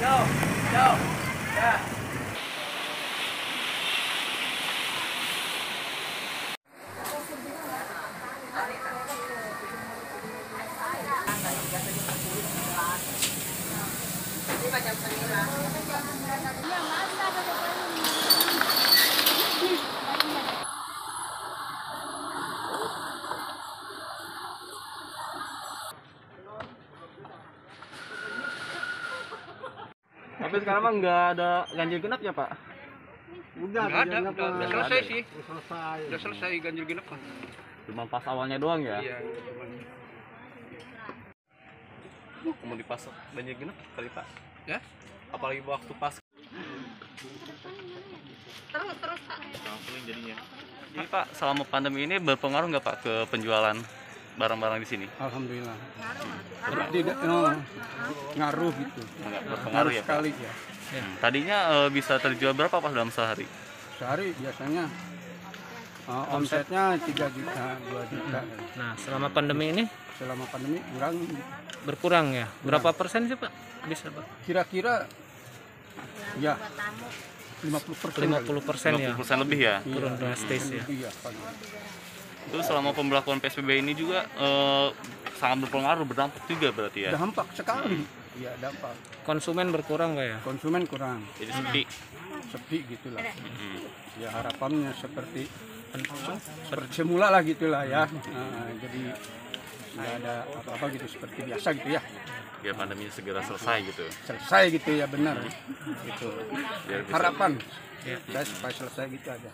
No, no, yeah. Tapi sekarang mah nggak ada ganjil genap ya Pak? Udah, Nggak ada, udah, udah selesai sih. Udah selesai. Udah selesai ganjil genap kan. Cuma pas awalnya doang ya? Iya. Mau dipasok ganjil genap kali Pak? Ya? Apalagi waktu pas terus terus Pak. Langsung jadinya. Jadi Pak, selama pandemi ini berpengaruh nggak Pak ke penjualan barang-barang di sini? Alhamdulillah. ngaruh Tidak, oh, ngaruh gitu. Nggak berpengaruh Ngaruh ya Pak? sekali ya. Hmm, Tadinya eh, bisa terjual berapa Pak dalam sehari? Sehari biasanya uh, omsetnya 3 juta, 2 juta. Nah, selama pandemi ini Selama pandemi kurang berkurang ya. Berapa persen sih, Pak? Bisa, Pak? kira-kira ya buat tamu 50 persen. 50 persen ya. 50% lebih ya? Turun drastis ya. Iya, paling. Itu selama pemberlakuan PSBB ini juga eh, sangat berpengaruh, berdampak juga berarti ya? Dampak sekali. Iya, dampak. Konsumen berkurang, Pak ya? Konsumen kurang, Jadi sepi. sepi gitulah. Mm. Ya harapannya seperti seperti semula lah gitulah ya. Nah, jadi nggak ada apa-apa gitu seperti biasa gitu ya. Biar pandeminya segera selesai gitu. Selesai gitu ya benar. Gitu. Biar bisa- Harapan Ya. saya supaya selesai gitu aja.